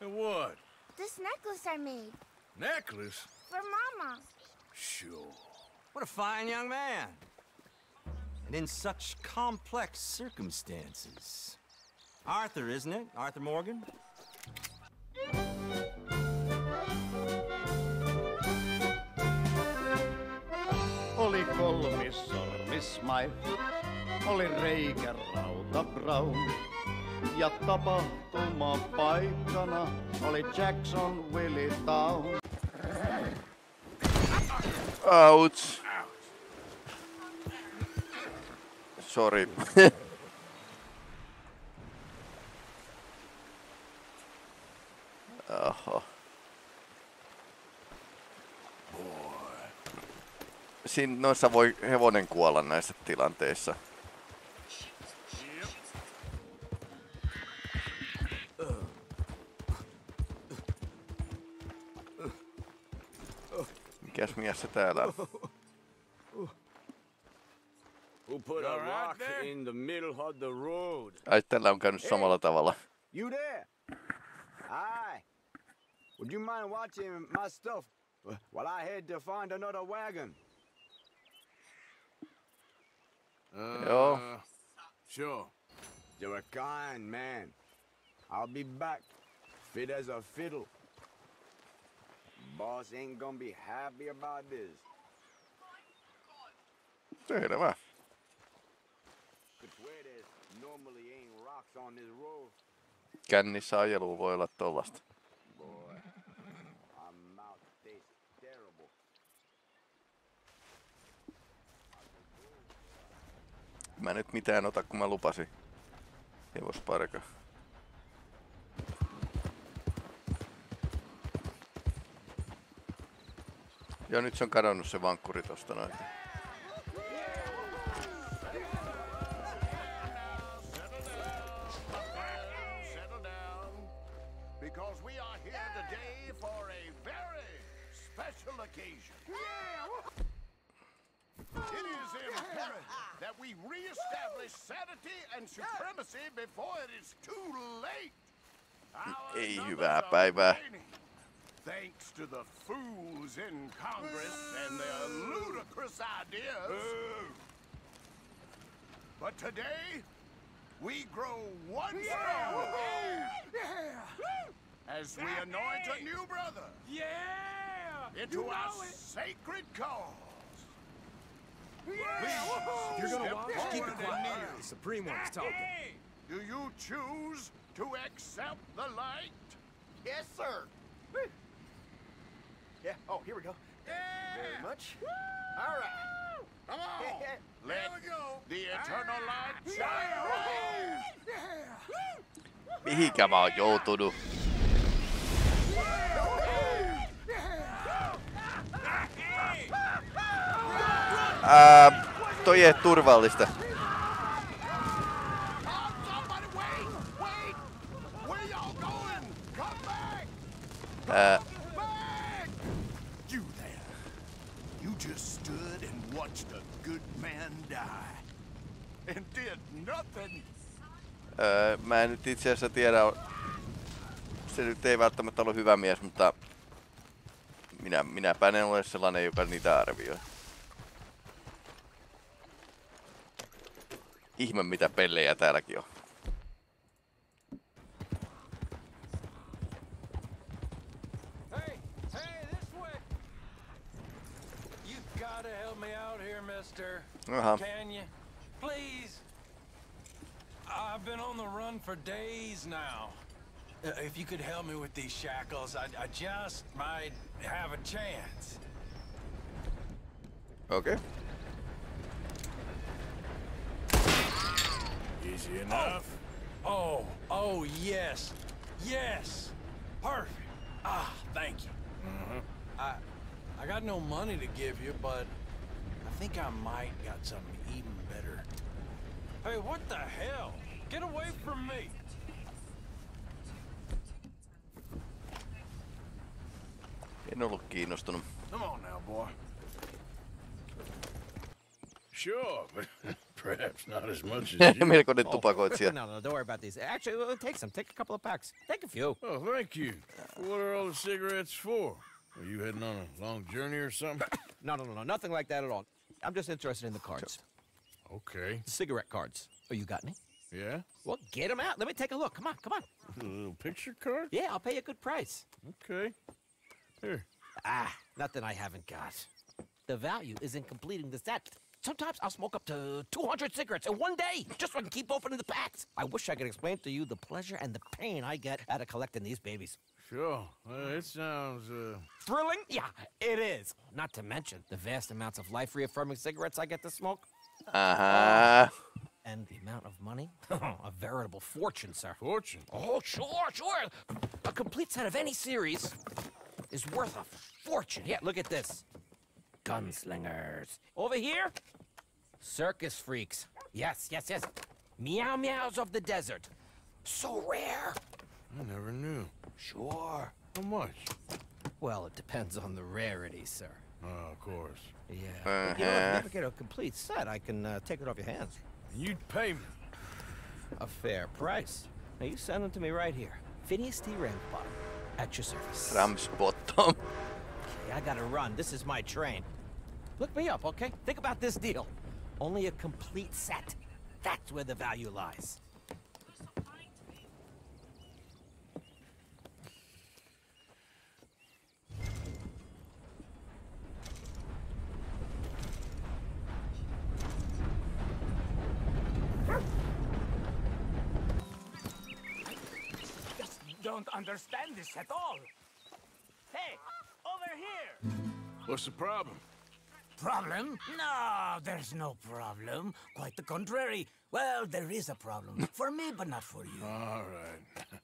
And what? This necklace I made Necklace? for Mama. Sure. What a fine young man. And in such complex circumstances. Arthur, isn't it? Arthur Morgan? Oli kolmis sormismaito, oli reikä rauta brown. Ja tapahtuma paikkana oli Jackson Willie Town. Ouch. Sorry. Oho. Siinä noissa voi hevonen kuolla näissä tilanteissa. Mikäs mies se täällä on? Who put a rock in the middle of the road? Ai tällä on käynyt samalla tavalla. You there? Aye. Would you mind watching my stuff while I head to find another wagon? Joo. Uh, Sure. You're a kind man. I'll be back, fit as a fiddle. Boss ain't gonna be happy about this. Selvä. Could swear there's normally ain't rocks on this road. Kännissä ajelu voi olla tollasta. Boy, my mouth tastes terrible. Mä nyt mitään ota, kun mä lupasin. Hevosparka. Ja nyt se on kadonnut se vankkuri tosta noin. Ei hyvää päivää. Waning, Thanks to the fools in Congress and their ludicrous ideas. But today, we grow one stronger. As we anoint a new brother. Yeah! Into our sacred cause. Please, You're gonna step walk? Just keep it quiet. The Supreme One's talking. Do you choose to accept the light? Yes, sir. Yeah. Oh, here we go. Very much. All right. Come on! Let we go. the eternal light shine Mihinkä mä oon joutunut? Ää, toi ei turvallista. Somebody wait! Wait! Where y'all going? Come back! Ää, Back! You there. You just stood and watched a good man die. And did nothing. Öö, mä en nyt itse asiassa tiedä, se nyt ei välttämättä ollut hyvä mies, mutta minä, minäpä en ole sellainen, joka niitä arvioi. Ihme mitä pellejä täälläkin on. Hey, here. Aha. Can you? Please. I've been on the run for days now. Uh, If you could help me with these shackles, I, I just might have a chance. Okay. Easy enough. Oh, oh, yes. Yes. Perfect. Ah, thank you. I, I got no money to give you, but I think I might got something even better. Hey, what the hell? Get away from me. En ollut kiinnostunut. Come on now, boy. Sure, but Perhaps not as much as you. Melkoinen Oh, tupakoitsija. no, no, don't worry about these. Actually, well, take some. Take a couple of packs. Take a few. Oh, thank you. What are all the cigarettes for? Are you heading on a long journey or something? No, no, no, no, nothing like that at all. I'm just interested in the cards. Okay. Cigarette cards. Oh, you got any? Yeah? Well, get them out. Let me take a look. Come on, come on. A little picture card? Yeah, I'll pay you a good price. Okay. Here. Ah, nothing I haven't got. The value is in completing the set. Sometimes I'll smoke up to 200 cigarettes in one day, just so I can keep opening the packs. I wish I could explain to you the pleasure and the pain I get out of collecting these babies. Sure. Uh, it sounds, uh... Thrilling? Yeah, it is. Not to mention the vast amounts of life reaffirming cigarettes I get to smoke. Aha. And the amount of money? a veritable fortune, sir. Fortune? Oh, sure, sure. A complete set of any series is worth a fortune. Yeah, look at this. Gunslingers. Over here, circus freaks. Yes, yes, yes. Meow meows of the desert. So rare. I never knew. Sure. How much? Well, it depends on the rarity, sir. Oh, of course. Yeah. But, you know, if you ever get a complete set, I can uh, take it off your hands. You'd pay me. A fair price. Now you send them to me right here. Phineas T. Ramsbottom. At your service. Ramsbottom. Okay, I gotta run. This is my train. Look me up, okay? Think about this deal. Only a complete set. That's where the value lies. just don't understand this at all. Hey, over here! What's the problem? Problem? No, there's no problem. Quite the contrary. Well, there is a problem. For me, but not for you. All right.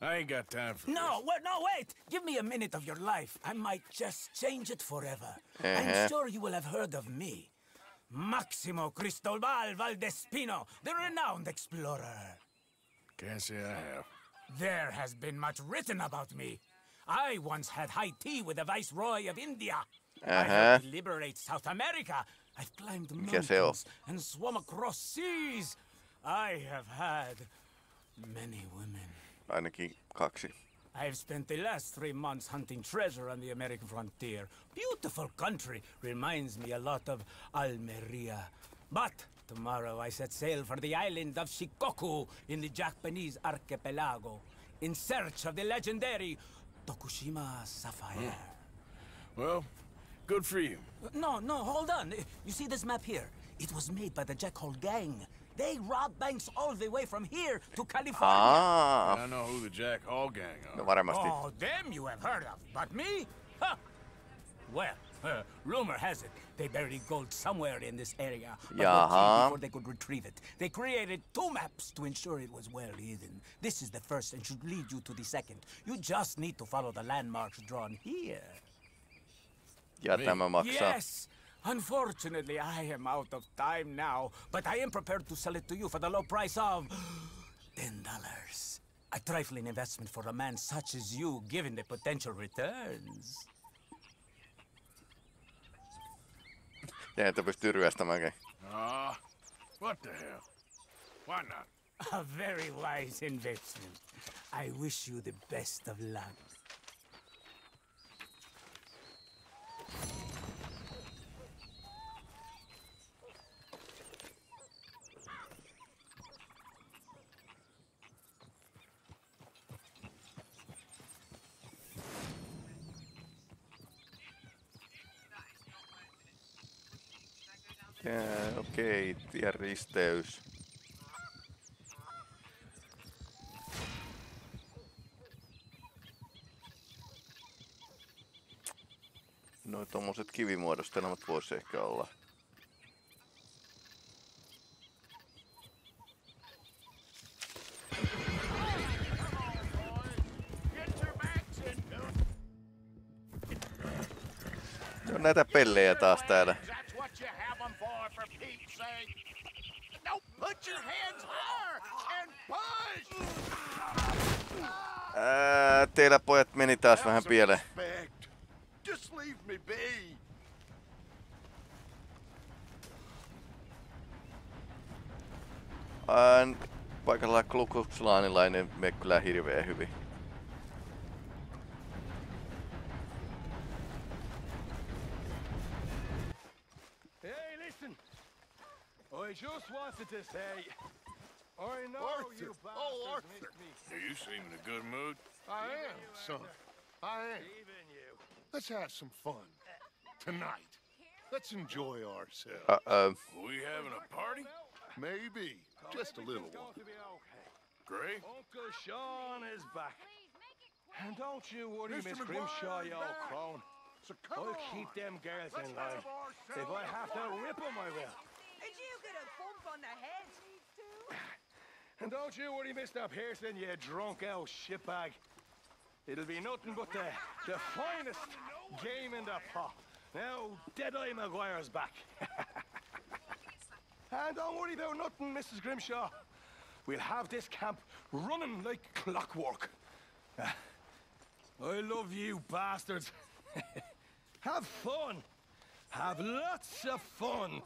I ain't got time for No, wait, no, wait! Give me a minute of your life. I might just change it forever. Uh-huh. I'm sure you will have heard of me. Maximo Cristobal Valdespino, the renowned explorer. Can't say I have. There has been much written about me. I once had high tea with the Viceroy of India. I Uh-huh. liberate South America. I've climbed Mikä se on? mountains and swum across seas. I have had many women. Ainakin kaksi. I've spent the last three months hunting treasure on the American frontier. Beautiful country. Reminds me a lot of Almeria. But tomorrow I set sail for the island of Shikoku in the Japanese archipelago in search of the legendary Tokushima Sapphire. Well, good for you. No, no, hold on. You see this map here? It was made by the Jack Hall gang. They robbed banks all the way from here to California. Ah. I know who the Jack Hall gang are. No varmasti. Oh, them you have heard of, but me? Huh. Well, rumor has it they buried gold somewhere in this area, but were Jaha. killed before they could retrieve it. They created two maps to ensure it was well hidden. This is the first and should lead you to the second. You just need to follow the landmarks drawn here. Ja tämä maksaa. Yes. Unfortunately, I am out of time now, but I am prepared to sell it to you for the low price of ten dollars. A trifling investment for a man such as you, given the potential returns. Ja että pystyy ryöstämäänkin. Ah, what the hell? Why not? A very wise investment. I wish you the best of luck. Ja, okei, tien risteys. No tommoset kivimuodostelmat voisi ehkä olla. Näitä pellejä taas täällä. That's what you have them for, for Pete's sake. No, put your hands higher and push! Ää, teillä pojat meni taas vähän pieleen. Just leave me be. Ään, paikalla ne mene kyllä hirveän hyvin. Just wanted to say, I know Arthur. you bastards Oh, Arthur. missed me. You seem in a good mood. I am, son. I am. Even you. Let's have some fun. Tonight. Let's enjoy ourselves. Uh-oh. We having a party? Maybe. Just a little one. going to be okay. Great. Uncle Sean is back. And don't you worry, Mr. Miss Grimshaw, you old back. crone. So I'll on. keep them girls Let's in line. If I have to whip them, I will. Did you get a bump on the head? And don't you worry, Mr. Pearson, you drunk old shitbag. It'll be nothing but the, the finest game in the pot. Now, Deadeye MacGuire's back. and don't worry about nothing, Mrs. Grimshaw. We'll have this camp running like clockwork. I love you bastards. have fun. Have lots of fun.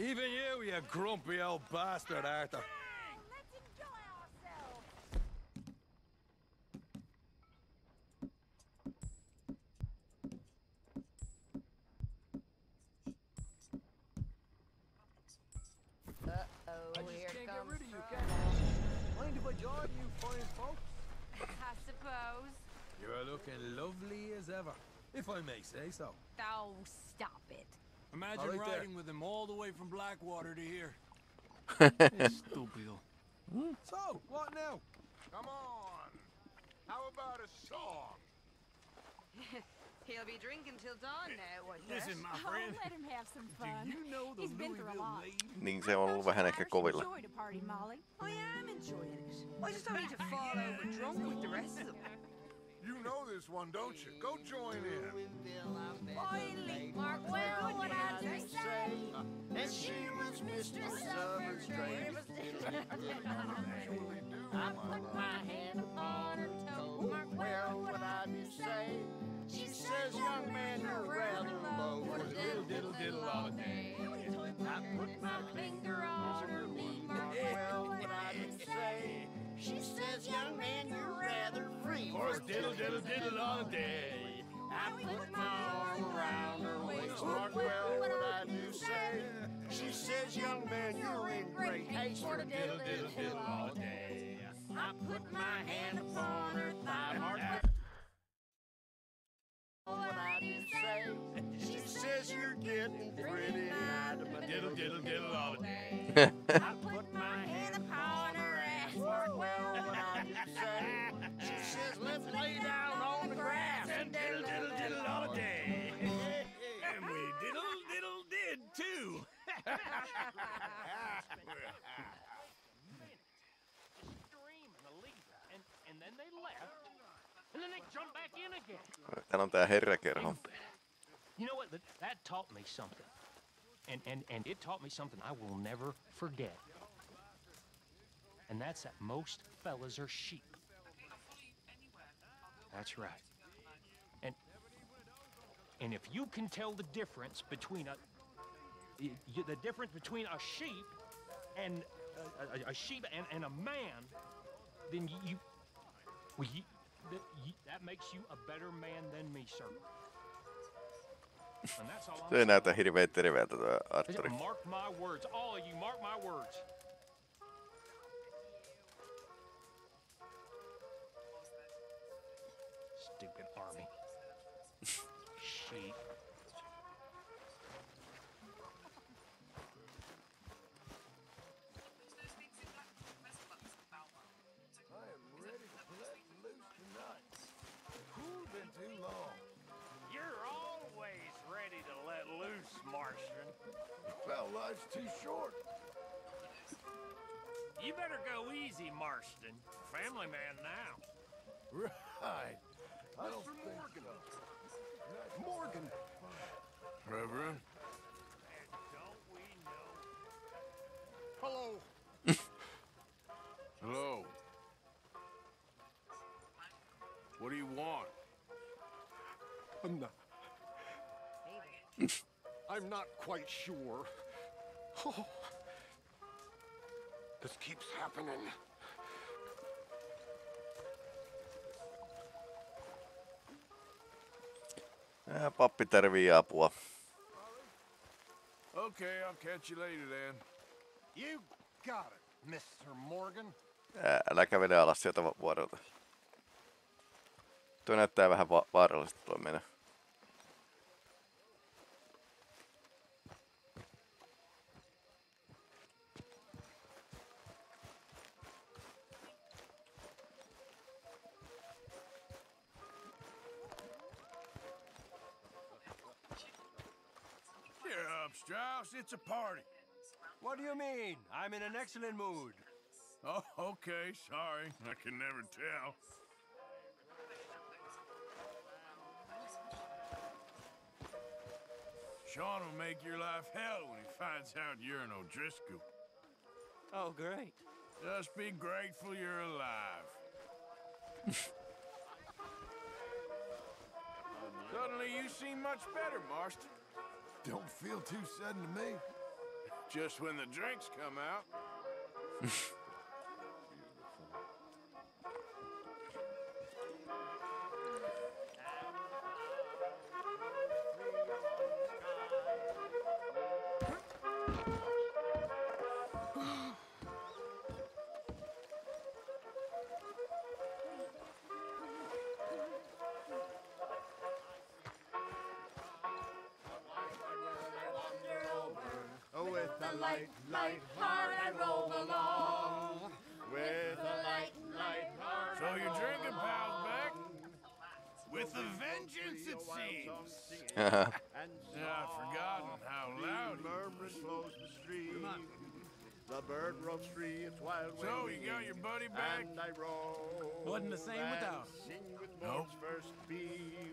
Even you, you grumpy old bastard, Arthur. Uh-oh, here comes rid you, Mind if I join you fine folks? I suppose. You're looking lovely as ever, if I may say so. Oh, stop it. Imagine All right there. riding with him all the way from Blackwater to here. Stupid. So, what now? Come on. How about a song? He'll be drinking till dawn now, I guess. Listen, my Oh, friend. let him have some fun. Do you know the He's been through a lot. Niin se on ollut vähän ehkä kovilla. Enjoy the party, Molly. I am enjoying it. I just don't need to fall over drunk with the rest of them. You know this one, don't you? Go join in. Finally, Mark, well, what I do say. And she was Mistress of her strength. I put my hand upon her toe. Mark, well, what I do say. She says, young man, you're rather low for diddle diddle diddle all day. I put my finger on her knee. Mark, well, what I do say. She says, young man, you're rather free Horse diddle diddle diddle all day. I put my arm around her waist. Mark well what I do say. She says, young man, you're in great haste for diddle diddle diddle all day. I put my hand upon her thigh. Mark, What I do say. She says you're getting pretty Diddle diddle diddle all day. Let's lay down on the grass. And diddle diddle diddle all day. and we diddle diddle did too. and, and then they left, and then they jumped back in again. Täällä on tää herrakerho. You know what? That, that taught me something. And, and, and it taught me something I will never forget. And that's that most fellas are sheep. That's right. And, and if you can tell the difference between a, the difference between a sheep and a, a, a sheep and, and a man, then you, you, well, you, that, you, that makes you a better man than me, sir. And that's all I'm Se näytä hirveän terveeltä tuo Arturi. Mark my words, all of you, mark my words. Army. Sheep. I am ready to let loose tonight. Ooh, been too long. You're always ready to let loose, Marston. Well, life's too short. You better go easy, Marston. Family man now. Right. I don't Mr. think Morgan. so. Morgan. Reverend? Don't we know? Hello. Hello. What do you want? I'm not. I'm not quite sure. Oh, this keeps happening. Ja, pappi tarvii apua. Okay, I'll catch you later then. You got it, Mr. Morgan. Ää, älä kävele alas sieltä vuorelta. Tuo näyttää vähän va- vaaralliselta tuo meno. Strauss. It's a party. What do you mean? I'm in an excellent mood. Oh, okay. Sorry. I can never tell. Sean will make your life hell when he finds out you're an O'Driscoll. Oh, great. Just be grateful you're alive. Suddenly you seem much better, Marston. Don't feel too sudden to me. Just when the drinks come out. yeah, I've forgotten how loud you murmuring flows the stream. The bird roams free, its wild So you got your buddy back? And I roll. Wasn't the same without. Sing with Nope. first beam.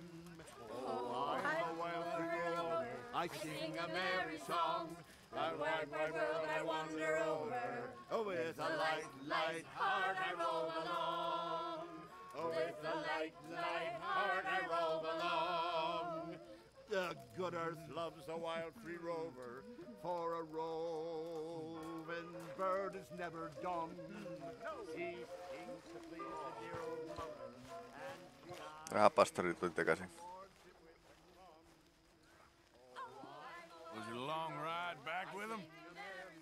Oh, I'm oh, a wild rover. I sing a merry song. The wide, wide world I wander over. Oh, with a light, light heart I roll along. Oh, with a light, light heart I roll along. The good earth loves a wild free rover, for a roving bird is never dumb. He sings to please the dear old mother, and she Vähän pastori tuli takaisin. Was it a long ride back with him?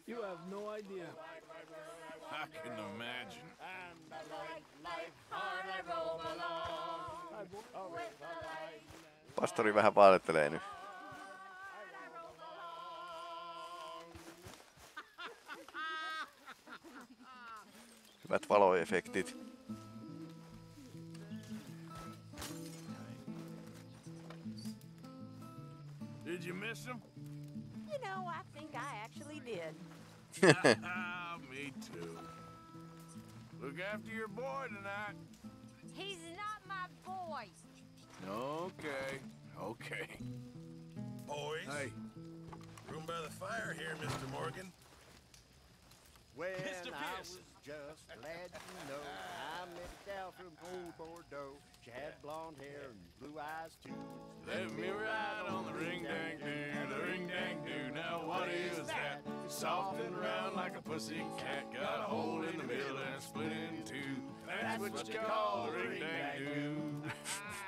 You have no idea. I can imagine. And the light, light heart I roll along. With the light. Pastori vähän vaalettelee nyt. Hyvät valoefektit. Did you miss him? You know, I think I actually did. Me too. Look after your boy tonight. He's not my boy. Okay, okay. Boys. Hey. Room by the fire here, Mr. Morgan. When Mr. I was just glad you know I met a gal from old Bordeaux. She had blonde hair and blue eyes too. Let me ride on the ring dang doo, the ring dang doo. Now what is that? Soft and round like a pussy cat, got a hole in the middle and split in two. That's what you call a ring dang doo.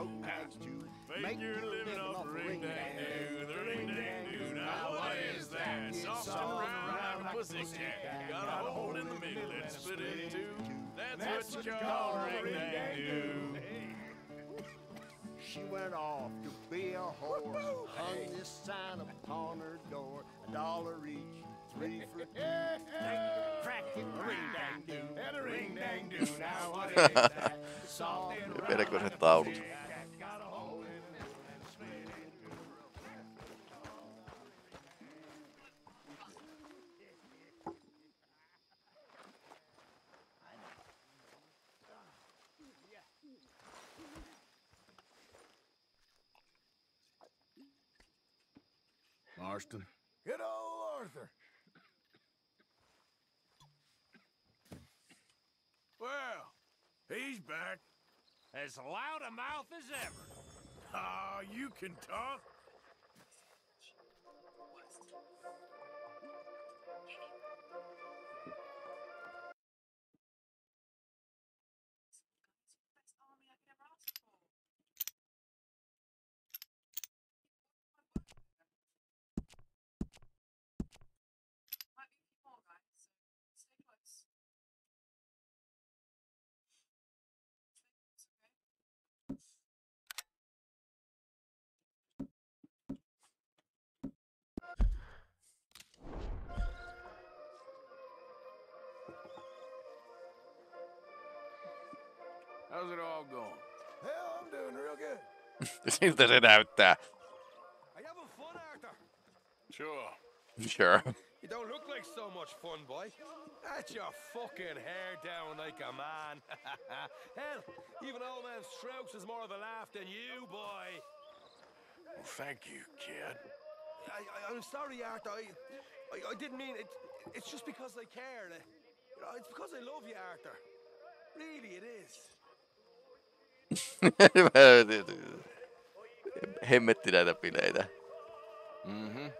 coat bags too. Make your living off the ring dang doo, the ring dang doo. Now what is that? Soft and round like a pussy cat, got a hole in the middle and split in two. That's what you call ring dang doo. She went off to be a horse, hung this sign upon her door, a dollar each, three for two. Crack it, ring dang doo, And a ring dang doo. Now what is that? Soft and round Marston. Good old Arthur. Well, he's back. As loud a mouth as ever. Ah, you can talk. How's it all going? Hell, I'm doing real good. Siltä se näyttää. Are you having fun, Arthur? Sure. Sure. You don't look like so much fun, boy. That's your fucking hair down like a man. Hell, even old man Strauss is more of a laugh than you, boy. Well, thank you, kid. I, I, I'm sorry, Arthur. I, I, I didn't mean it. It's just because I care. uh, You know, it's because I love you, Arthur. Really, it is. Hemmetti näitä bileitä. Mm-hmm.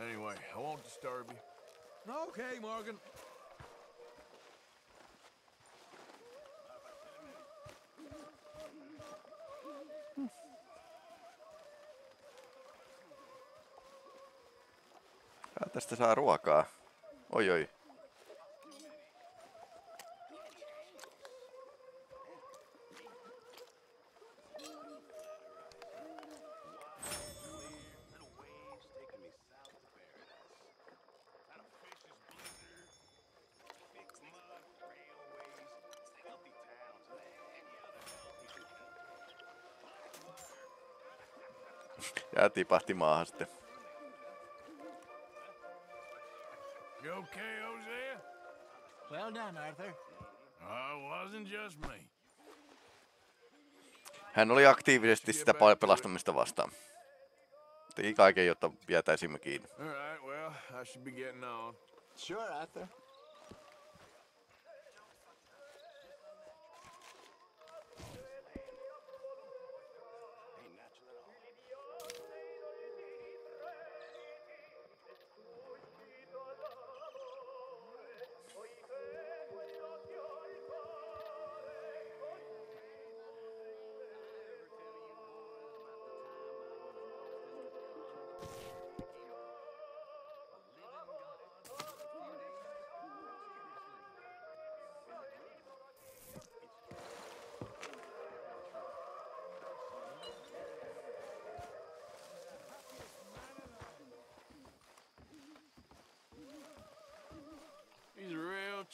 Anyway, I won't disturb you. Okay, Morgan. Tästä saa ruokaa. Oi oi. Ja tipahti maahan sitten. Arthur. Uh, wasn't just me. Hän oli aktiivisesti sitä pelastamista vastaan. Teki kaiken, jotta vietäisimme kiinni. All right, well, I should be getting on. Sure, Arthur.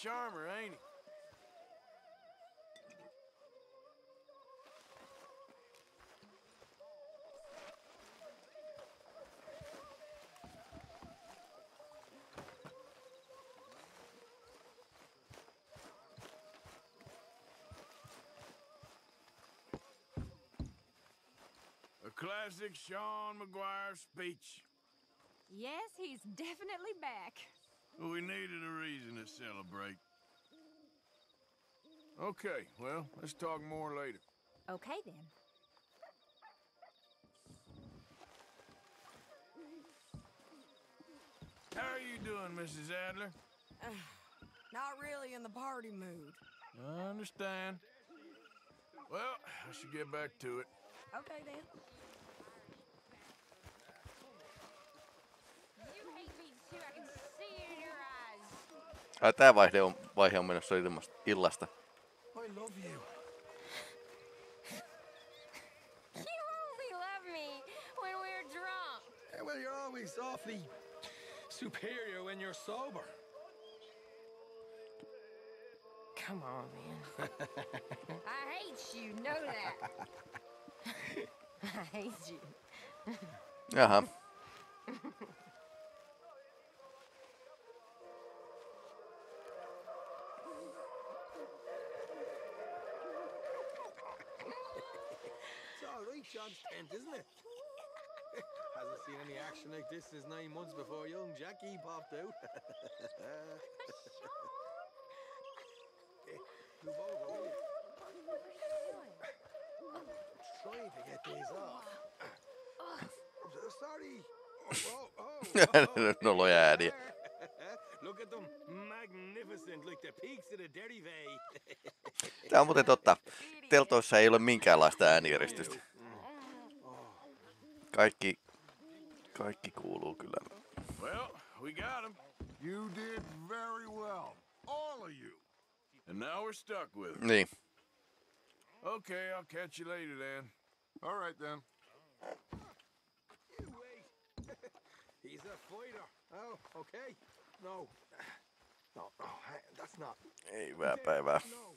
Charmer, ain't he? A classic Sean MacGuire speech. Yes, he's definitely back. We needed a reason to celebrate. Okay, well, let's talk more later. Okay, then. How are you doing, Mrs. Adler? Not really in the party mood. I understand. Well, I should get back to it. Okay, then. Ai, tää vaihe on, vaihe on menossa ilmasta, illasta. I love you. You only love me when we're drunk. Yeah, well, you're always awfully superior when you're sober. Come on, man. I hate you. Know that. I hate you. Jaha. John's tent, isn't it? Hasn't seen any action like this since nine months before young Jackie popped out. Move over, will you? I'm trying to get these off. I'm so sorry. Oh, oh, Noloja ääniä. Look at them, magnificent, like the peaks of the Derivay. Tämä on muuten totta. Teltoissa ei ole minkäänlaista äänijärjestystä. Kaikki, kaikki kuuluu kyllä. Well, we got him. You did very well. All of you. And now we're stuck with him. Niin. Okay, I'll catch you later then. All right then. You wait. He's a fighter. Oh, okay. No. No, no, that's not. Ei hyvää päivää. No. Oh.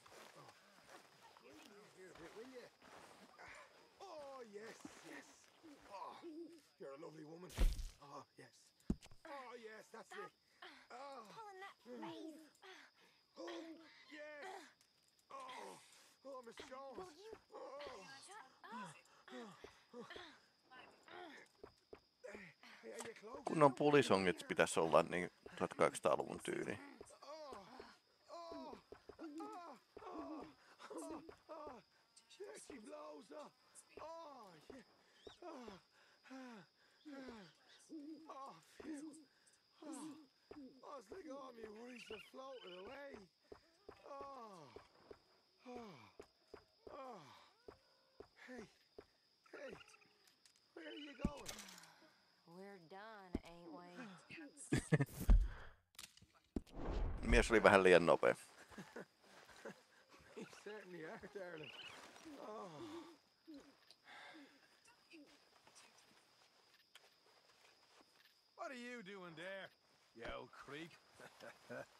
Here a bit, will you? Oh, yes, yes. Oh, you're a lovely woman. Oh, yes. Oh, yes, that's it. Oh. Pulling that face. Oh, yes. Oh, oh, Miss Jones. Will you Oh. Kunnon pulisongit pitäisi olla niin 1800-luvun tyyli. Oh, oh, oh, oh, oh, oh. Yeah. Oh. Oh, ah. oh, phew. Like all my worries are floating away. Oh, oh, oh. Hey, hey, where are you going? We're done, ain't we? Mies oli vähän liian nopea. You certainly are, darling. Oh. What are you doing there, you old creep?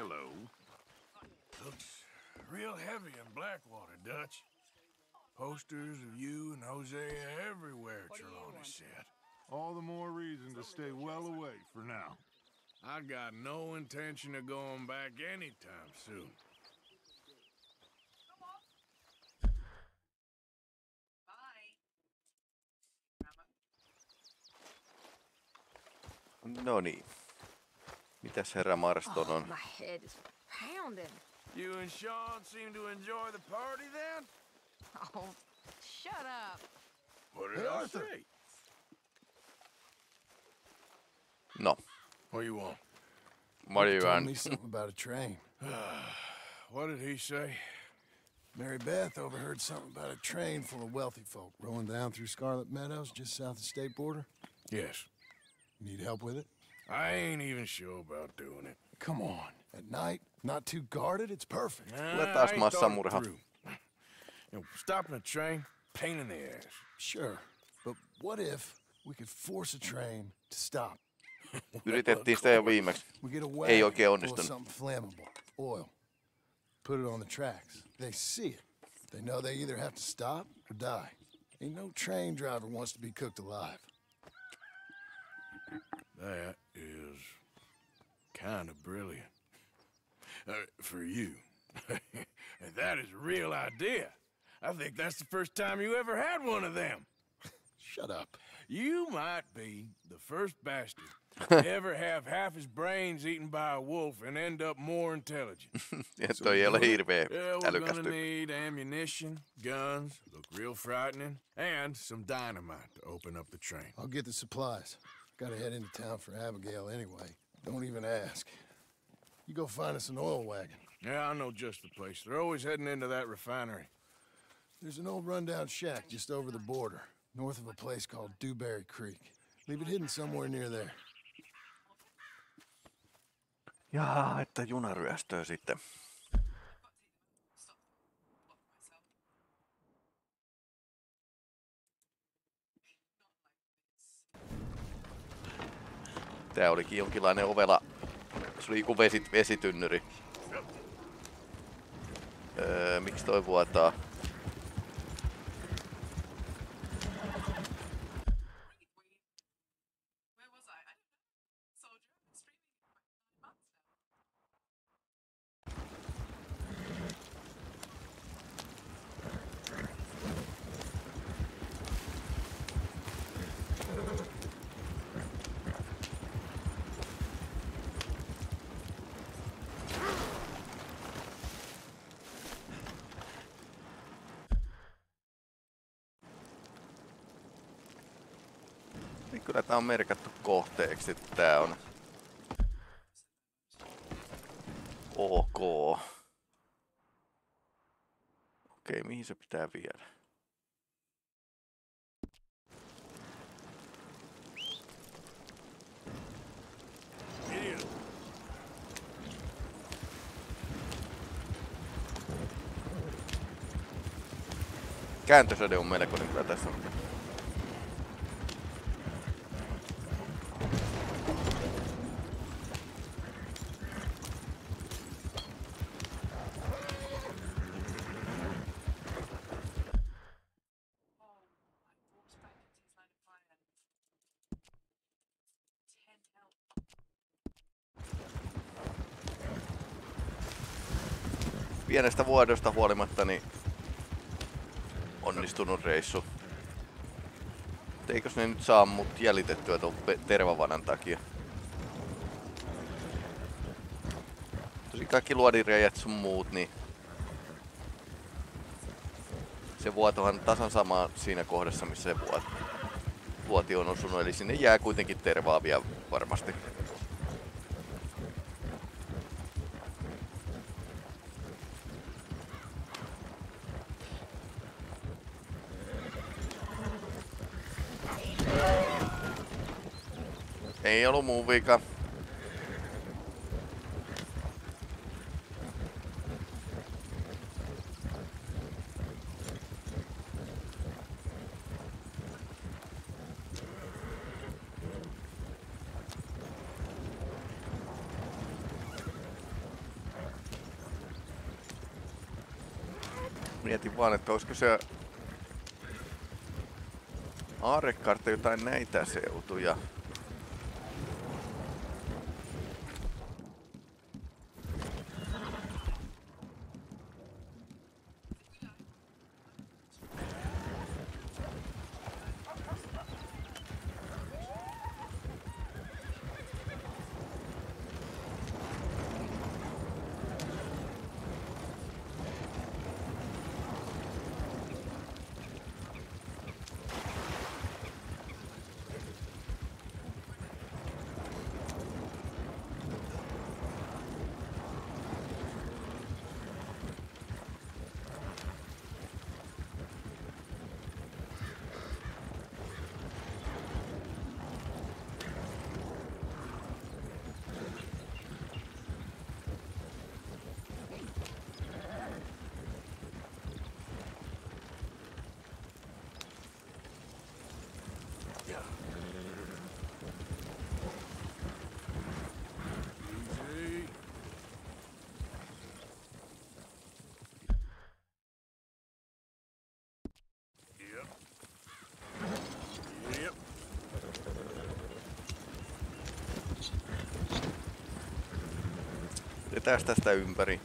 Hello. Looks real heavy in Blackwater, Dutch. Posters of you and Hosea everywhere, Trelawney said. All the more reason to stay well away for now. I got no intention of going back anytime soon. No niin. Mitäs herra Marston Oh, on? my head is pounding. You and Sean seem to enjoy the party then? Oh, shut up. What did Hey, I Arthur. say? No. What do you want? What do you told want? me something about a train. What did he say? Mary Beth overheard something about a train full of wealthy folk rolling down through Scarlet Meadows just south of the state border. Yes. Need help with it? I ain't even sure about doing it. Come on. At night, not too guarded, it's perfect. Let Ah, us I ain't massa thought it murha. through. You know, stopping a train, pain in the ass. Sure. But what if we could force a train to stop? Yritettiin sitä jo viimeksi. We get a Ei wagon oikein full of onnistunut. something flammable, oil. Put it on the tracks. They see it. They know they either have to stop or die. Ain't no train driver wants to be cooked alive. That is kind of brilliant. Uh, for you. that is a real idea. I think that's the first time you ever had one of them. Shut up. You might be the first bastard to ever have half his brains eaten by a wolf and end up more intelligent. Ja So toi ei we're ole gonna- hirveä Yeah, we're gonna tyyppi. need ammunition, guns, look real frightening, and some dynamite to open up the train. I'll get the supplies. Gotta head into town for Abigail anyway. Don't even ask. You go find us an oil wagon. Yeah, I know just the place. They're always heading into that refinery. There's an old rundown shack just over the border, north of a place called Dewberry Creek. Leave it hidden somewhere near there. Jaa, että junaryöstöä sitten. Tää olikin jonkinlainen ovela. Se oli joku vesit, vesitynnyri. Öö, miksi toi vuotaa? Tää on merkattu kohteeksi, että tää on ok. Okei, mihin se pitää viedä? Kääntösäde on melkoinen kyllä tässä. Pienestä vuodosta huolimatta niin onnistunut reissu. Eikös ne nyt saa mut jäljitettyä tuon tervavanan takia? Tosi kaikki luodireijät sun muut, niin se vuotohan tasan sama siinä kohdassa, missä se vuot, vuoti on osunut, eli sinne jää kuitenkin tervaavia varmasti. Ei ollut mun vika. Mietin vaan, että olisiko se Aarekartta jotain näitä seutuja. Vetäis tästä ympäri.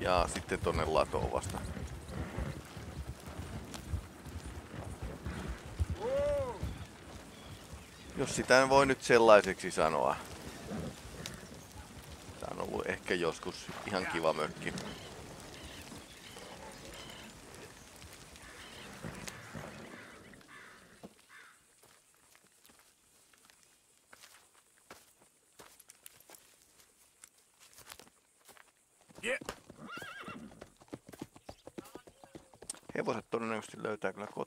Ja sitten tonne latoon vasta. Jos sitä voi nyt sellaiseksi sanoa. Tää on ollut ehkä joskus ihan kiva mökki. teglakot.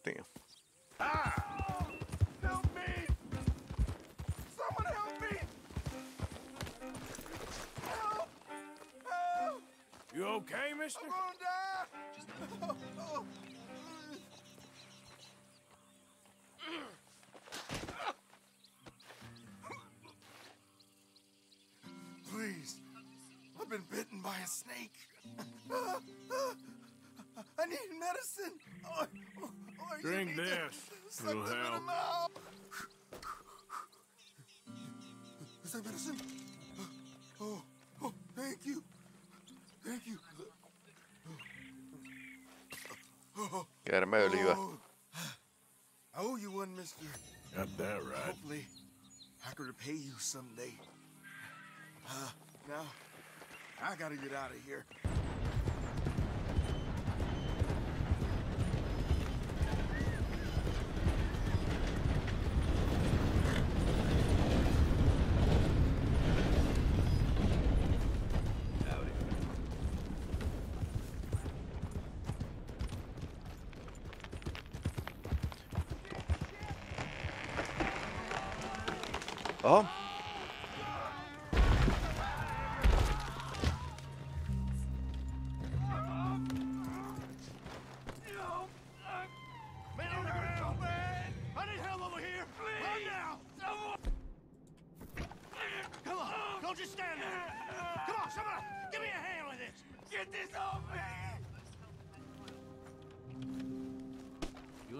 Käärmeöljyä. oh. I owe you one, mister. Got that right. Hopefully, I can repay you someday. Uh, now, I gotta get out of here.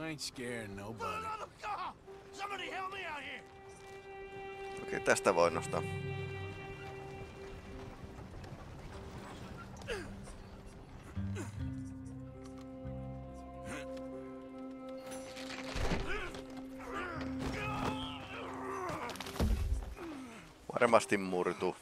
Ain't scaring nobody. Somebody help me out here! Okei, tästä voi nostaa. Varmasti murtuu.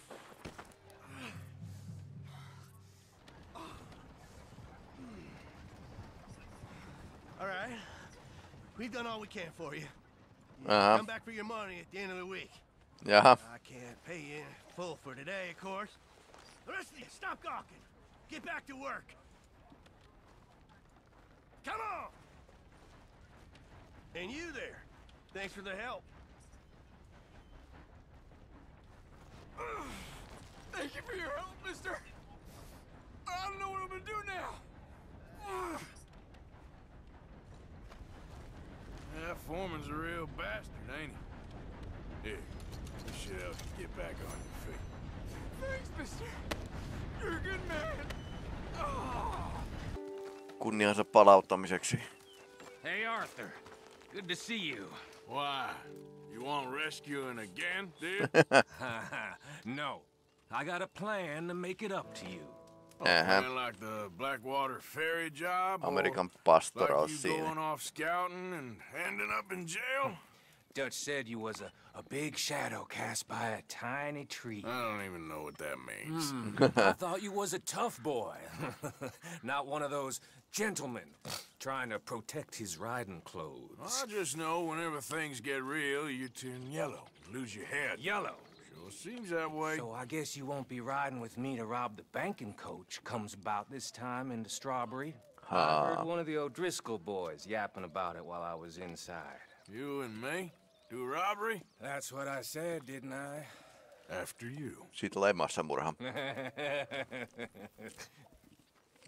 We can for you. You Uh-huh. Come back for your money at the end of the week. Jaha. I can't pay you in full for today, of course. The rest of you, stop gawking. Get back to work. Come on! And you there. Thanks for the help. Thank you for your help, mister. I don't know what I'm gonna do now. That foreman's a real bastard, ain't he? Here, this should help you get back on your feet. Thanks, mister. You're a good man. Oh. Kunniansa palauttamiseksi. Hey, Arthur. Good to see you. Why? You want rescuing again, dear? no. I got a plan to make it up to you. Oh, Uh-huh. man, like the Blackwater ferry job? or Amerikan like pastoraus you siinä. going off scouting and ending up in jail? Dutch said you was a, a big shadow cast by a tiny tree. I don't even know what that means. Hmm, I thought you was a tough boy. Not one of those gentlemen trying to protect his riding clothes. I just know whenever things get real, you turn yellow, lose your head. Yellow. Sure seems that way. So I guess you won't be riding with me to rob the banking coach comes about this time into Strawberry. I Ah. heard one of the O'Driscoll boys yapping about it while I was inside. You and me? Do robbery? That's what I said, didn't I? After you. Siitä tulee massamurha.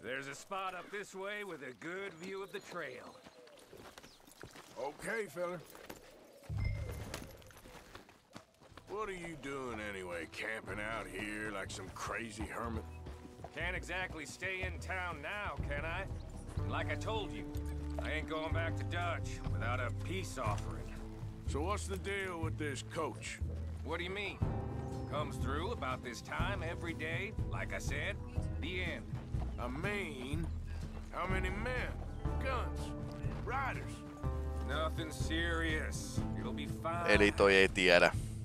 There's a spot up this way with a good view of the trail. Okay, fella. What are you doing anyway, camping out here like some crazy hermit? Can't exactly stay in town now, can I? Like I told you, I ain't going back to Dutch without a peace offering. So what's the deal with this coach? What do you mean? Comes through about this time every day, like I said. The end. I mean, how many men, guns, riders? Nothing serious. It'll be fine. Eli toi ei tiedä.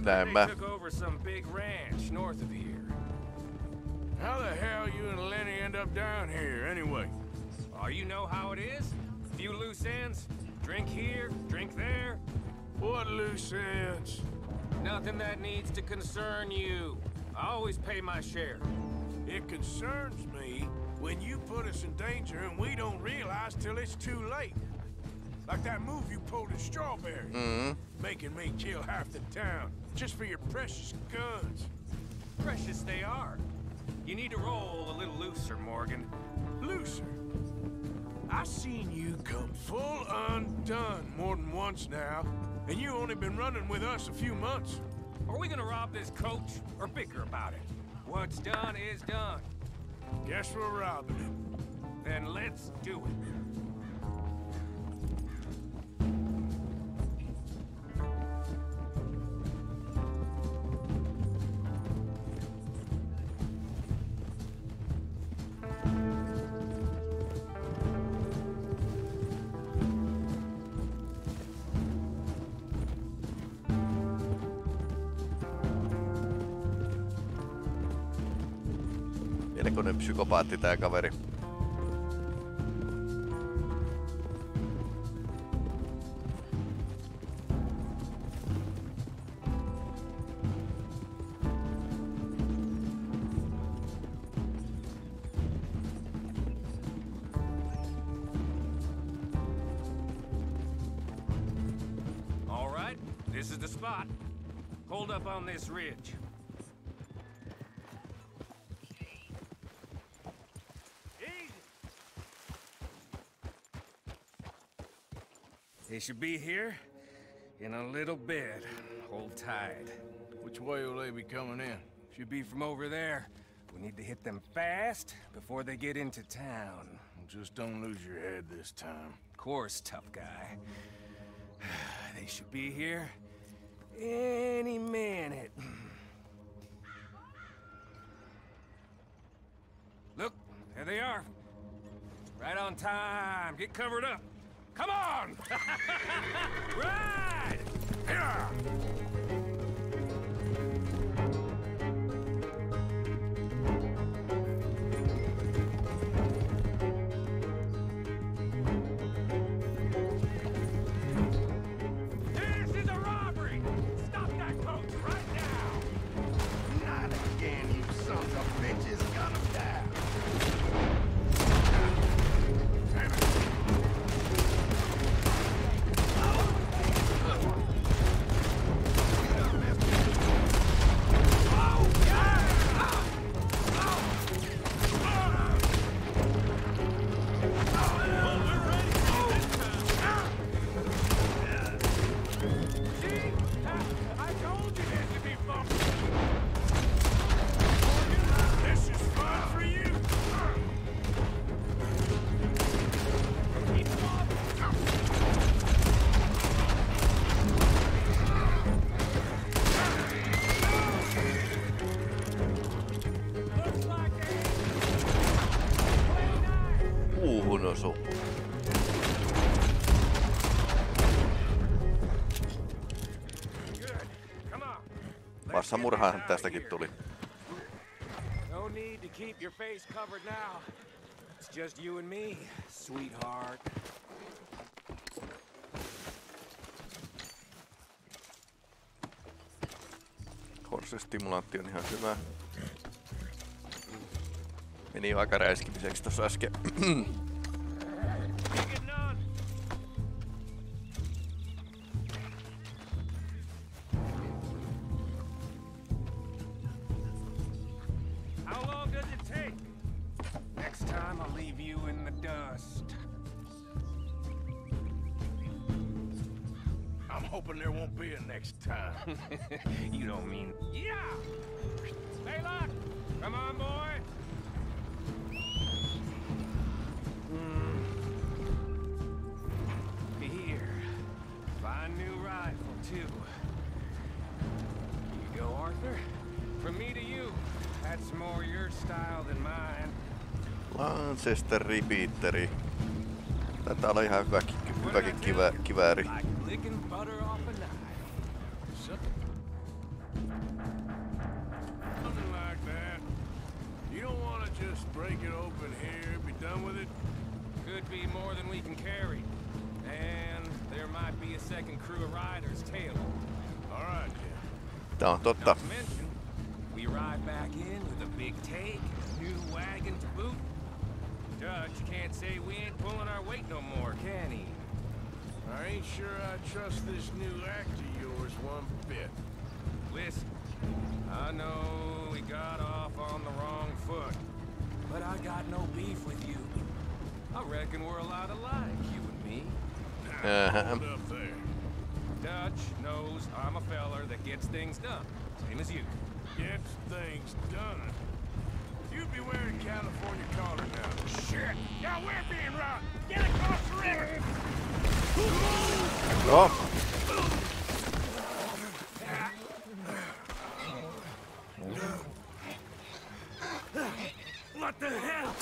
Näin They took over some big ranch north of here. How the hell you and Lenny end up down here, anyway? Oh, you know how it is? Few loose ends. Drink here, drink there. What loose ends? Nothing that needs to concern you. I always pay my share. It concerns me when you put us in danger and we don't realize till it's too late. Like that move you pulled in Strawberry. Mm. Making me kill half the town just for your precious guns. Precious they are. You need to roll a little looser, Morgan. Looser? I seen you come full undone more than once now, and you only been running with us a few months. Are we gonna rob this coach or bicker about it? What's done is done. Guess we're robbing it. Then let's do it. Melkoinen psykopaatti tää kaveri. Should be here in a little bit. Hold tight. Which way will they be coming in? Should be from over there. We need to hit them fast before they get into town. Just don't lose your head this time. Of course, tough guy. They should be here any minute. Look, there they are. Right on time. Get covered up. Come on! Ride! Yeah! Puuhun osu. Massamurhahan tästäkin tuli. No need to keep your face covered now. It's just you and me, sweetheart. Horsestimulantti on ihan hyvä. Meni jo aika räiskimiseksi tossa äsken. a knife. Something like that. You don't want to just break it open here, be done with it? Could be more than we can carry. And there might be a second crew of riders tailing. All right, Tää on totta. Not to mention, we ride back in with a big take, a new wagon to boot. Dutch can't say we ain't pulling our weight no more, can he? I ain't sure I trust this new act of yours one bit. Listen, I know we got off on the wrong foot, but I got no beef with you. I reckon we're a lot alike, you and me. Uh-huh. Hold up there. Dutch knows I'm a feller that gets things done, same as you. Gets things done. You'd be wearing California collar now. Shit! Yeah, we're being robbed! Get across the river! Joo. What the hell?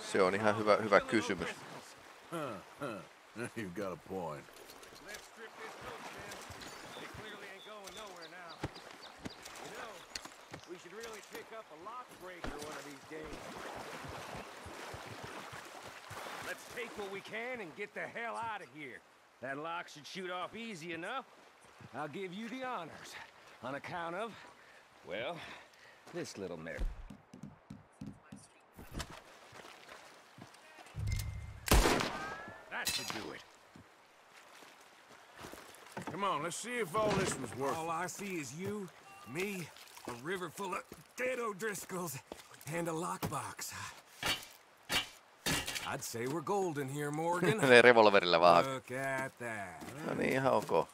Se on ihan hyvä, hyvä kysymys. Huh, huh. You've got a point. Let's strip this coach, man. They clearly ain't going nowhere now. You know, we should really pick up a lock breaker one of these days. Let's take what we can and get the hell out of here. That lock should shoot off easy enough. I'll give you the honors on account of, well, this little mare. That should do it. Come on, let's see if all this was worth All I see is you, me, a river full of dead O'Driscolls, and a lockbox. I'd say we're golden here, Morgan. Ne revolverilla vaan. Look at that. No niin, ihan ok.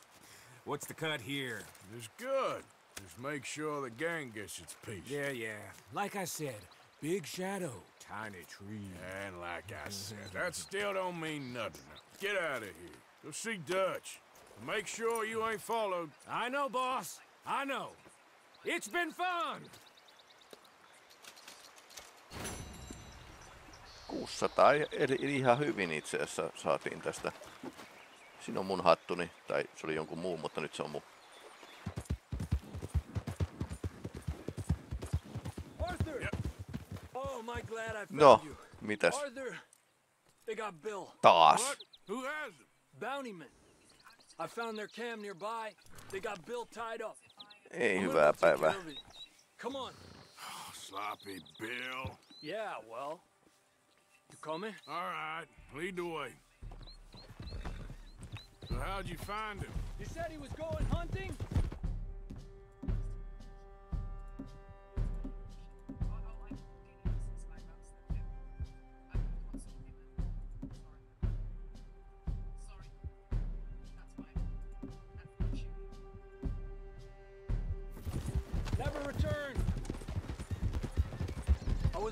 What's the cut here? It's good. Just make sure the gang gets its piece. Yeah, yeah. Like I said, big shadow, tiny tree. And like I said, that still don't mean nothing. Get out of here. Go see Dutch. Make sure you ain't followed. I know, boss. I know. It's been fun. 600 eli, eli ihan hyvin itse asiassa saatiin tästä. Siinä on mun hattuni, tai se oli jonkun muun, mutta nyt se on mun. Arthur! Oh, am I glad I found No, you. mitäs? Arthur, they got Bill. Taas. What? Who has him? Bountymen. I found their camp nearby. They got Bill tied up. Ei I'm gonna hyvää go take päivää. care of it. Come on. Oh, sloppy Bill. Yeah, well. You coming? All right, lead the way. So how'd you find him? He said he was going hunting.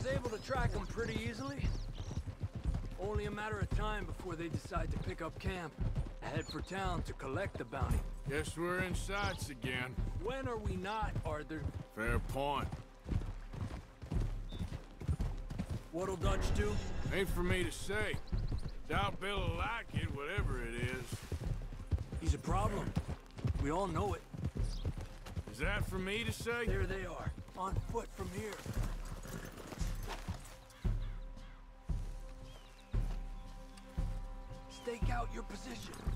Was able to track them pretty easily. Only a matter of time before they decide to pick up camp. Head for town to collect the bounty. Guess we're in sights again. When are we not, Arthur? Fair point. What'll Dutch do? Ain't for me to say. Doubt Bill'll like it, whatever it is. He's a problem. We all know it. Is that for me to say? There they are, on foot from here. Stake out your position.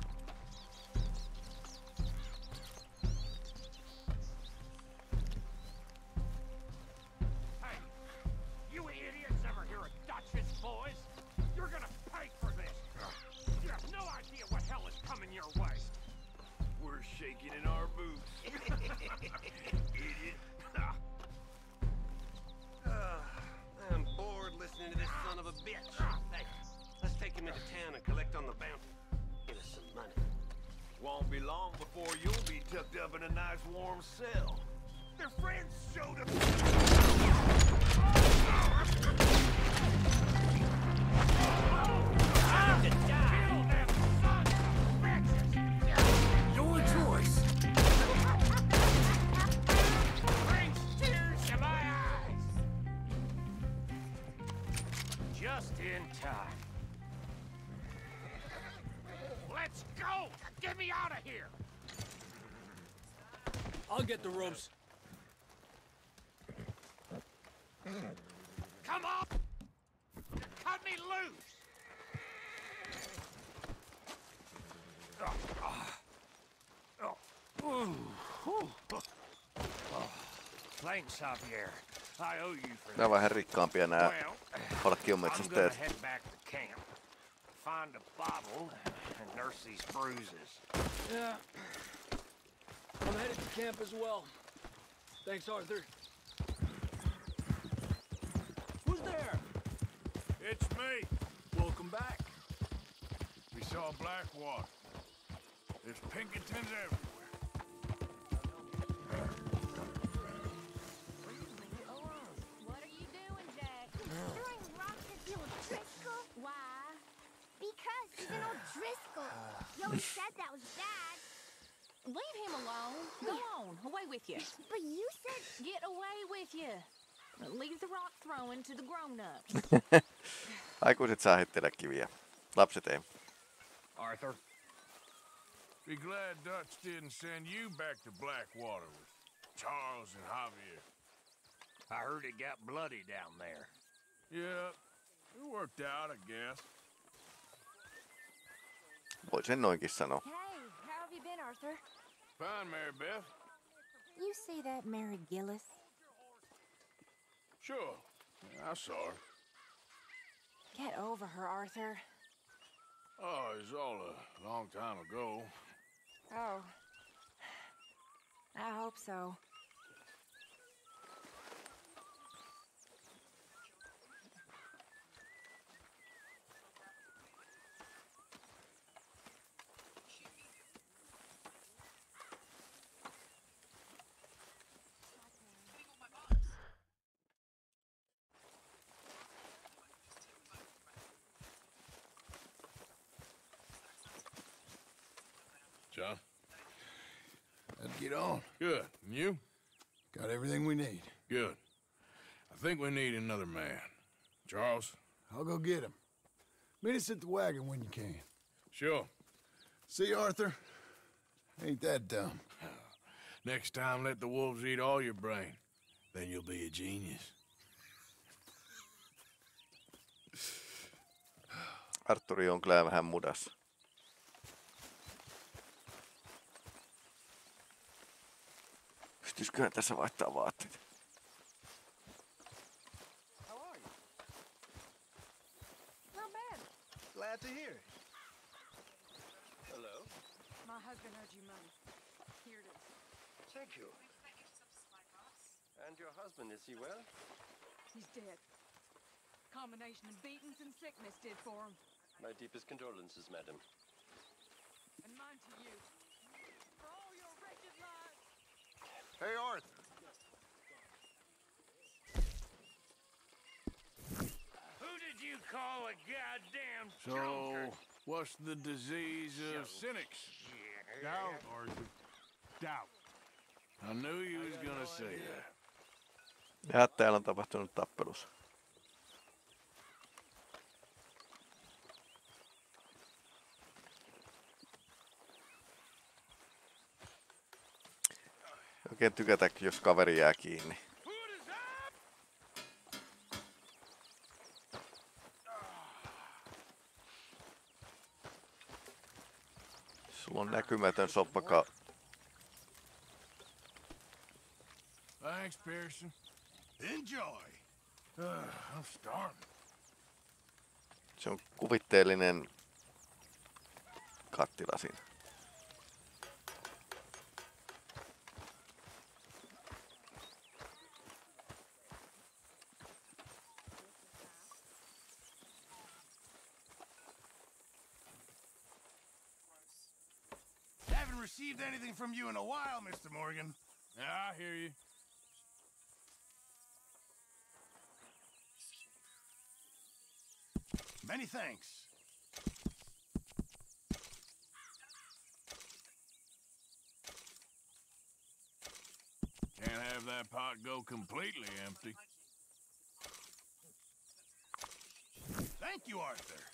Ropes. Come on! Cut me loose! Thanks, Javier. I owe you for Nämä vähän rikkaampia nämä Well, I'm gonna palkkiometsästäjät. head back to camp. Find a bottle and nurse these bruises. Yeah. I'm headed to camp as well. Thanks, Arthur. Who's there? It's me. Welcome back. We saw Blackwater. There's Pinkertons everywhere. What are you doing, Jack? Throwing rocks at you Driscoll? Why? Because he's an old Driscoll. You always said that was bad. Leave him alone. Go on, away with you. But you said... Get away with you. Leave the rock throwing to the grown-ups. Aikuiset saa heittää kiviä. Lapset ei. Arthur? Be glad Dutch didn't send you back to Blackwater with Charles and Javier. I heard it got bloody down there. Yeah, it worked out, I guess. Voi sen noinkin sanoa. Hey, how have you been, Arthur? Fine, Mary Beth. You see that Mary Gillis? Sure. I saw her. Get over her, Arthur. Oh, it was all a long time ago. Oh. I hope so. John? Let's get on. Good. And you? Got everything we need. Good. I think we need another man. Charles? I'll go get him. Meet us at the wagon when you can. Sure. See, Arthur? Ain't that dumb. Next time, let the wolves eat all your brain. Then you'll be a genius. Arturi on kyllä vähän mudassa. Pitäisiköhän tässä vaihtaa vaatteita? How are you? Not bad. Glad to hear it. Hello. My husband owed you money. Here it is. Thank you. And your husband, is he well? He's dead. Combination of beatings and sickness did for him. My deepest condolences, madam. Hey, Arthur. Who did you call a goddamn So, drunkard? what's the disease of So- cynics? Doubt, Arthur. Doubt. I knew you was gonna say that. Mitä täällä on tapahtunut tappelussa? Oikein tykätä, jos kaveri jää kiinni. Sulla on näkymätön soppaka. Thanks, Pearson. Enjoy. Uh, I'm starving. Se on kuvitteellinen kattila siinä. Received anything from you in a while, Mr. Morgan. Yeah, I hear you. Many thanks. Can't have that pot go completely empty. Thank you, Arthur.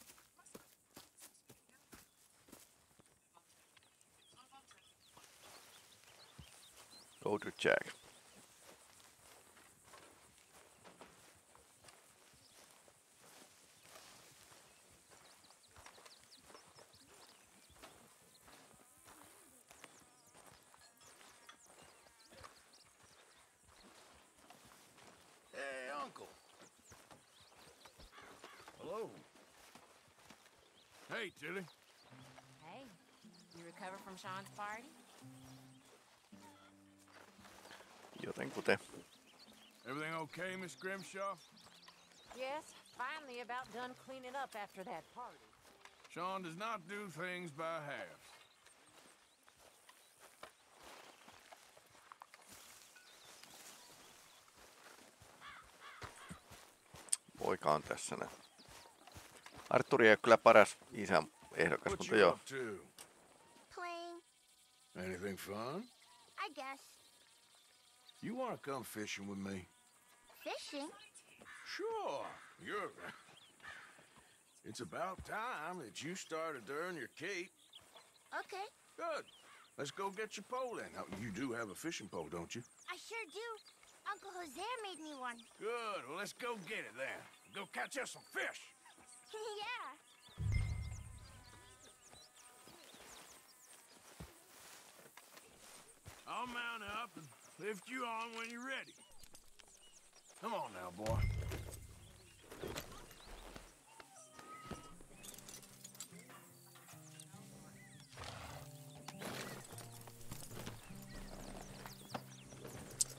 Go to Jack. Hey, Uncle. Hey, Tilly. Hey, you recover from Sean's party? Jotenkuten. Everything okay, Miss Grimshaw? Yes, finally about done cleaning up after that party. Sean does not do things by halves. Poika on tässä näin. Arturi ei ole kyllä paras isän ehdokas, What mutta you joo. Playing, Anything fun? I guess. You want to come fishing with me? Fishing? Sure. You're. It's about time that you started to earn your keep. Okay, Good. Let's go get your pole then. Now, you do have a fishing pole, don't you? I sure do. Uncle Jose made me one. Good. Well, let's go get it then. Go catch us some fish. yeah. I'll mount up and lift you on when you're ready. Come on now, boy.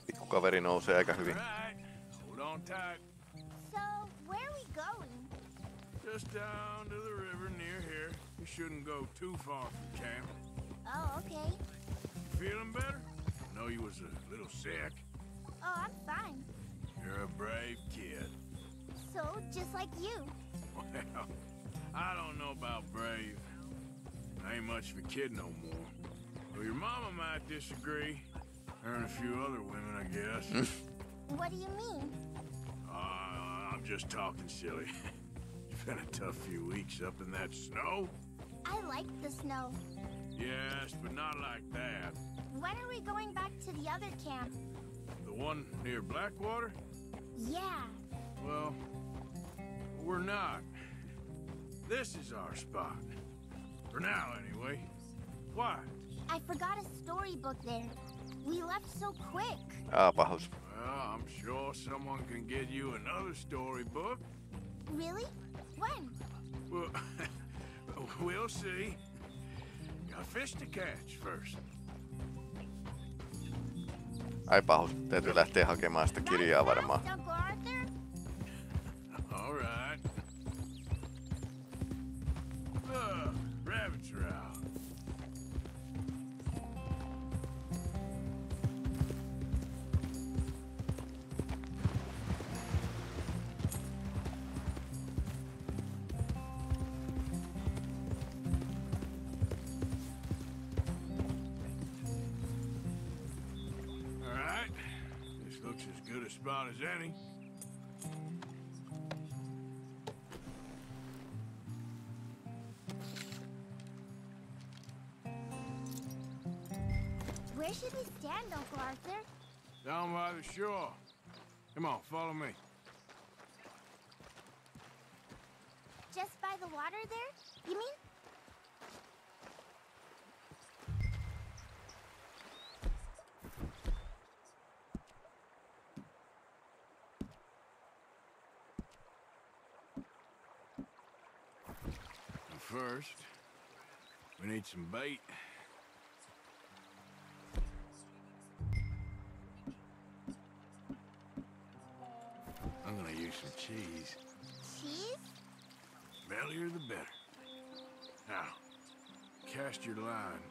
Pikkukaveri nousee aika hyvin. Right. Hold on tight. So, where are we going? Just down to the river near here. You shouldn't go too far from camp. Oh, okay. Feeling better? I know you was a little sick. Oh, I'm fine. You're a brave kid. So, just like you. Well, I don't know about brave. I ain't much of a kid no more. Well, your mama might disagree. Her and a few other women, I guess. What do you mean? Uh, I'm just talking silly. it's been a tough few weeks up in that snow. I like the snow. Yes, but not like that. When are we going back to the other camp? The one near Blackwater? Yeah. Well, we're not. This is our spot. For now, anyway. Why? I forgot a storybook there. We left so quick. Aa, pahus. Well, I'm sure someone can get you another storybook. Really? When? Well, we'll see. Got fish to catch first. Ai pahus. Täytyy lähteä hakemaan sitä kirjaa varmaan. Oh, by the shore. Come on, follow me. Just by the water there? You mean? First, we need some bait. Cheese? Bellier the better. Now, cast your line.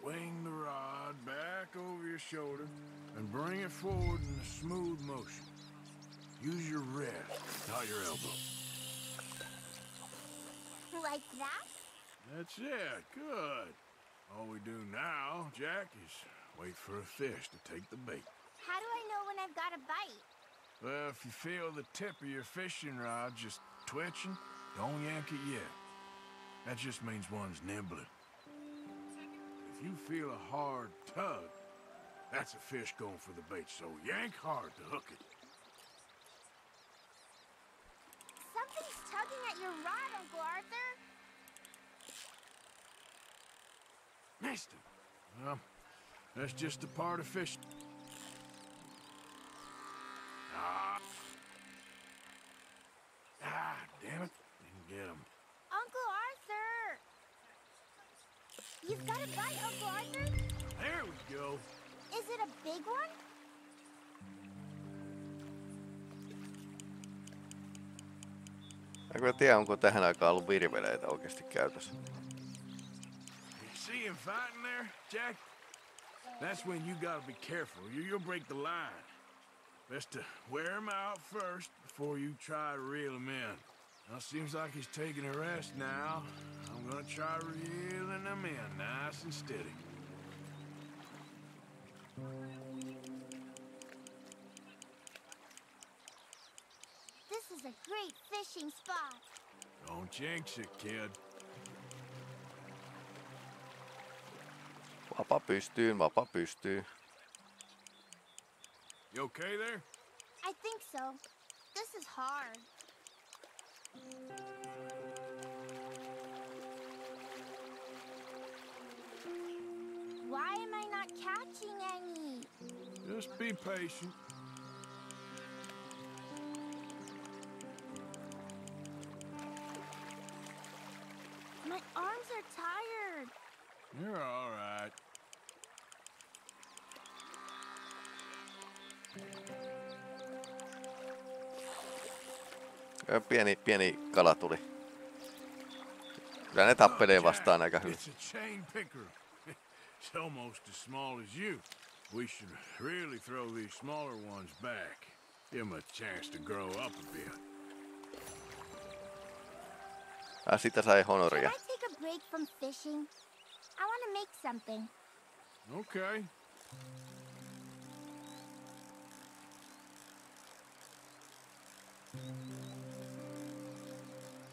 Swing the rod back over your shoulder and bring it forward in a smooth motion. Use your wrist, not your elbow. Like that? That's it. Good. All we do now, Jack, is wait for a fish to take the bait. How do I know when I've got a bite? Well, if you feel the tip of your fishing rod just twitching, don't yank it yet. That just means one's nibbling. If you feel a hard tug, that's a fish going for the bait, so yank hard to hook it. Something's tugging at your rod, Uncle Arthur. Missed him. Well, that's just a part of fishing. Ah. Damn it. Didn't get him. Uncle Arthur! You've got a bite, Uncle Arthur? There we go. Is it a big one? Mä kyllä tiedä, onko tähän aikaan ollut virveleitä oikeasti käytössä. You see him fighting there, Jack? That's when you gotta be careful. You'll break the line. Best to wear him out first before you try to reel him in. Now seems like he's taking a rest now. I'm gonna try reeling him in nice and steady. This is a great fishing spot. Don't jinx it, kid. Vapa pystyyn, vapa pystyy. You okay there? I think so. This is hard. Why am I not catching any? Just be patient. My arms are tired. You're all right. Pieni, pieni kala tuli. Kyllä ne tappelee vastaan aika hyvin. It's a chain picker. It's almost as small as you. We should really throw these smaller ones back. Give them a chance to grow up a bit. Ah, sitä sai Can honoria. I take a break from fishing? I want to make something. Okay.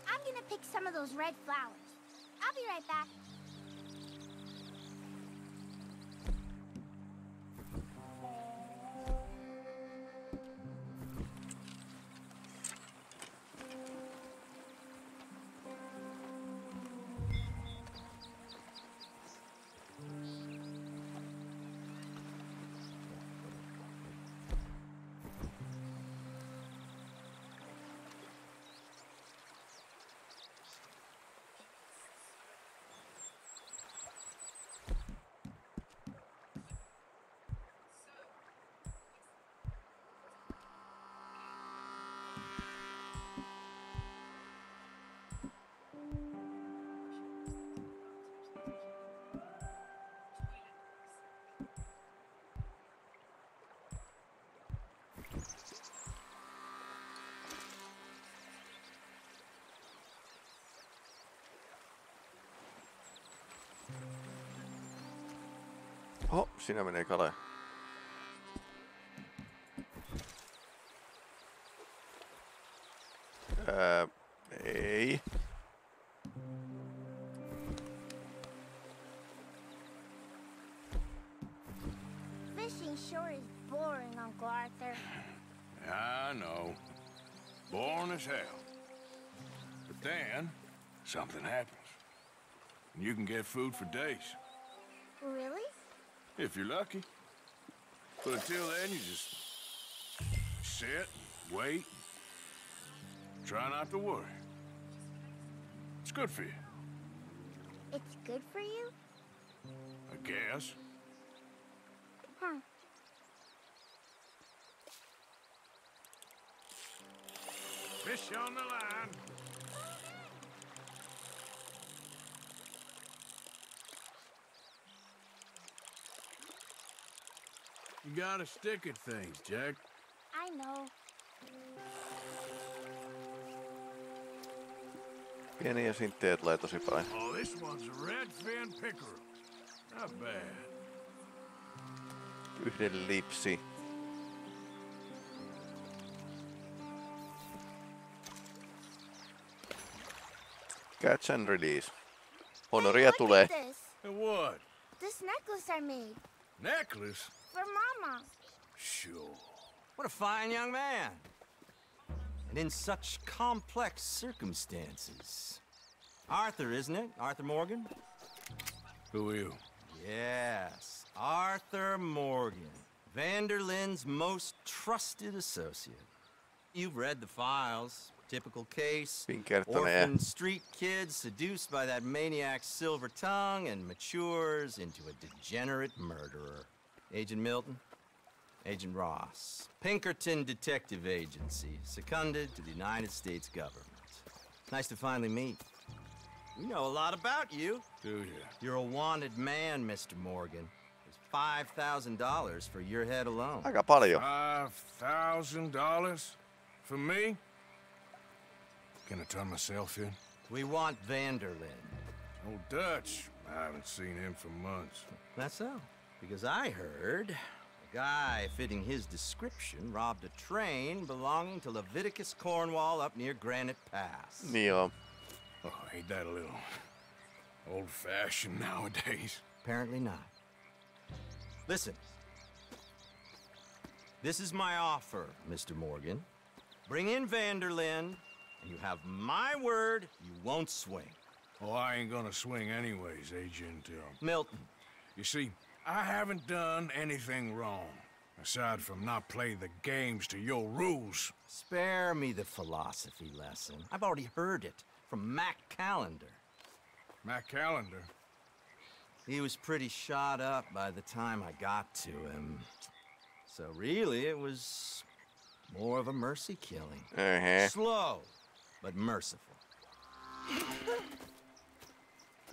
I'm gonna pick some of those red flowers. I'll be right back. Oho, siinä menee kale. Ää, ei. Fishing sure is boring, Uncle Arthur. I know. Boring as hell. But then, something happens. And you can get food for days. If you're lucky. But until then, you just sit, wait, try not to worry. It's good for you, It's good for you? I guess. Huh. Fish on the line. You gotta stick at things, Jack. I know. Pieniä sinttejä tulee tosi paljon. Oh, this one's a redfin pickerel. Not bad. Yhden lipsi. Catch and release. Honoria Look tulee. this. And what? This necklace I made. Necklace? For Mama. Sure. What a fine young man. And in such complex circumstances. Arthur, isn't it? Arthur Morgan? Who are you? Yes, Arthur Morgan. Van der Linde's most trusted associate. You've read the files. Typical case. Orphan street kid seduced by that maniac's silver tongue and matures into a degenerate murderer. Agent Milton? Agent Ross. Pinkerton Detective Agency, seconded to the United States government. Nice to finally meet. We know a lot about you. Do you? You're a wanted man, Mr. Morgan. There's $5,000 for your head alone. I got part of you. Five thousand dollars for me? Can I turn myself in? We want van der Linde. Old Dutch. I haven't seen him for months. That's so. Because I heard a guy fitting his description robbed a train belonging to Leviticus Cornwall up near Granite Pass. Niin joo. Oh, ain't that a little old-fashioned nowadays? Apparently not. Listen. This is my offer, Mr. Morgan. Bring in van der Linde, and you have my word you won't swing. Oh, I ain't gonna swing anyways, Agent um, Milton. You see, I haven't done anything wrong, aside from not playing the games to your rules. Spare me the philosophy lesson. I've already heard it from Mac Callender. Mac Callender? He was pretty shot up by the time I got to him. So really, it was more of a mercy killing. Uh-huh. Slow, but merciful.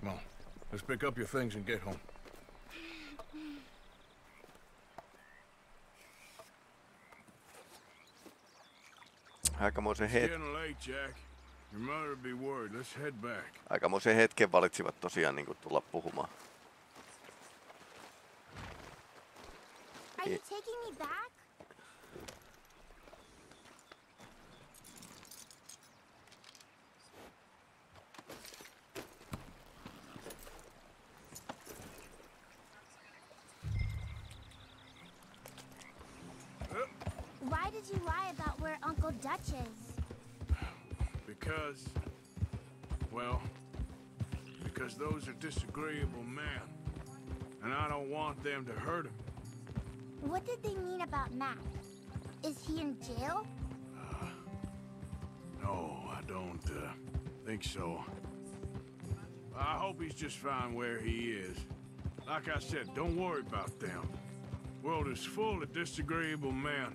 Come on, let's pick up your things and get home. Aikamoisen, It's het, getting late, Jack. Your mother'll be worried. Let's head back. aikamoisen hetken valitsivat tosiaan niin tulla puhumaan. Are you taking me back? About where Uncle Dutch is? Because, well, because those are disagreeable men. And I don't want them to hurt him. What did they mean about Matt? Is he in jail? No, I don't uh, think so. I hope he's just fine where he is. Like I said, don't worry about them. World is full of disagreeable men.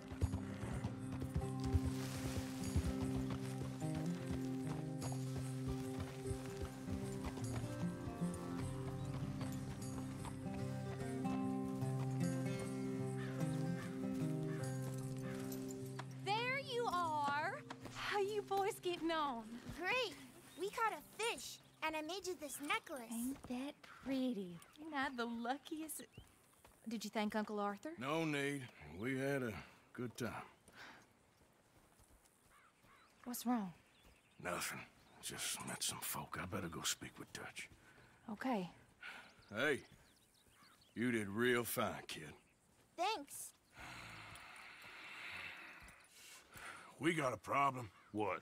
Boys getting on? Great. We caught a fish, and I made you this necklace. Ain't that pretty? Ain't I the luckiest? Did you thank Uncle Arthur? No need. We had a good time. What's wrong? Nothing. Just met some folk. I better go speak with Dutch. Okay. Hey, you did real fine, kid. Thanks. We got a problem. What?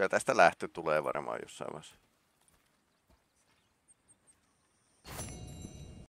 Kyllä tästä lähtö tulee varmaan jossain vaiheessa.